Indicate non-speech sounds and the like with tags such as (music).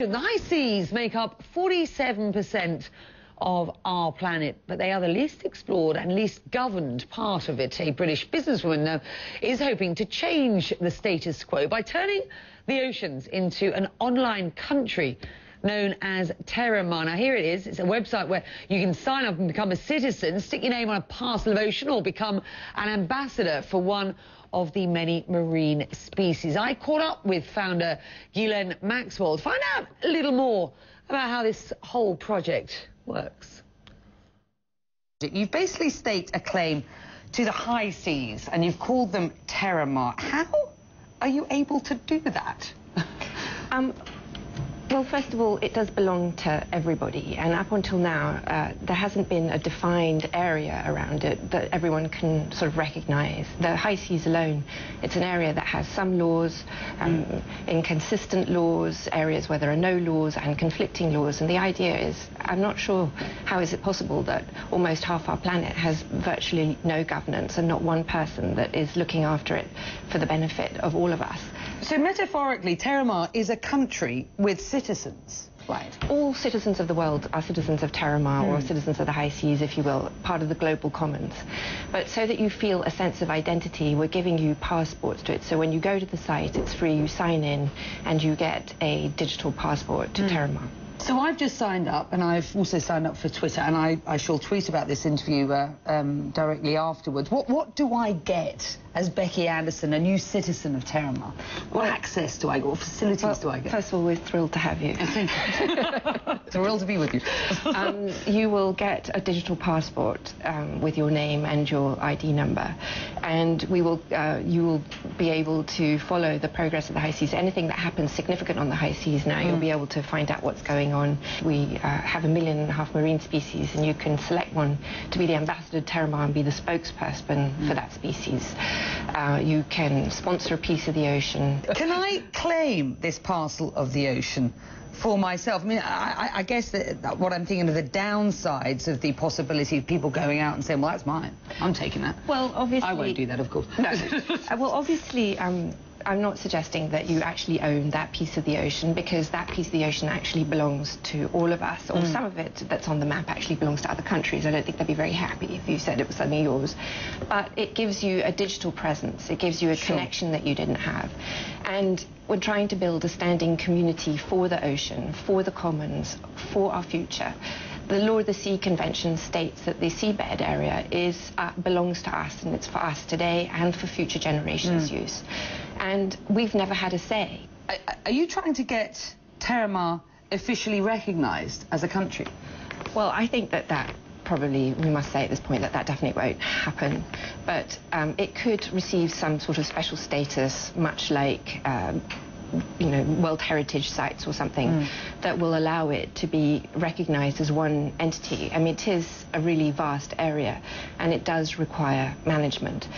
The high seas make up 47% of our planet, but they are the least explored and least governed part of it. A British businesswoman now is hoping to change the status quo by turning the oceans into an online country known as Terramar. Now, here it is. It's a website where you can sign up and become a citizen, stick your name on a parcel of ocean, or become an ambassador for one of the many marine species. I caught up with founder Ghislaine Maxwell to find out a little more about how this whole project works. You've basically staked a claim to the high seas and you've called them Terramar. How are you able to do that? Um, well, first of all, it does belong to everybody, and up until now, uh, there hasn't been a defined area around it that everyone can sort of recognise. The high seas alone, it's an area that has some laws, um, inconsistent laws, areas where there are no laws, and conflicting laws. And the idea is, I'm not sure how is it possible that almost half our planet has virtually no governance and not one person that is looking after it for the benefit of all of us. So metaphorically, Terramar is a country with citizens. Right. All citizens of the world are citizens of Terramar mm. or hmm. citizens of the high seas, if you will, part of the global commons. But so that you feel a sense of identity, we're giving you passports to it. So when you go to the site, it's free, you sign in, and you get a digital passport to mm. Terramar. So I've just signed up, and I've also signed up for Twitter, and I, I shall tweet about this interview uh, um, directly afterwards. What, what do I get as Becky Anderson, a new citizen of Terramar? What access do I get? What facilities well, do I get? First of all, we're thrilled to have you. (laughs) (laughs) thrilled to be with you. um, you will get a digital passport um, with your name and your ID number, and we will, uh, you will be able to follow the progress of the high seas. Anything that happens significant on the high seas now, mm. you'll be able to find out what's going on. We uh, have a million and a half marine species, and you can select one to be the ambassador to Terramar and be the spokesperson mm. for that species. Uh, you can sponsor a piece of the ocean. Can I claim this parcel of the ocean? for myself. I mean, I, I guess that, that what I'm thinking of the downsides of the possibility of people going out and saying, well, that's mine. I'm taking that. Well, obviously... I won't do that, of course. No. (laughs) Uh, well, obviously, um, I'm not suggesting that you actually own that piece of the ocean because that piece of the ocean actually belongs to all of us, or mm. some of it that's on the map actually belongs to other countries. I don't think they'd be very happy if you said it was suddenly yours. But it gives you a digital presence. It gives you a sure. connection that you didn't have. And we're trying to build a standing community for the ocean, for the commons, for our future. The Law of the Sea Convention states that the seabed area is uh, belongs to us and it's for us today and for future generations' mm. use. And we've never had a say. Are, are you trying to get Terramar officially recognised as a country? Well, I think that that probably, we must say at this point that that definitely won't happen. But um, it could receive some sort of special status, much like um, you know, World Heritage sites or something mm. that will allow it to be recognized as one entity. I mean, it is a really vast area and it does require management.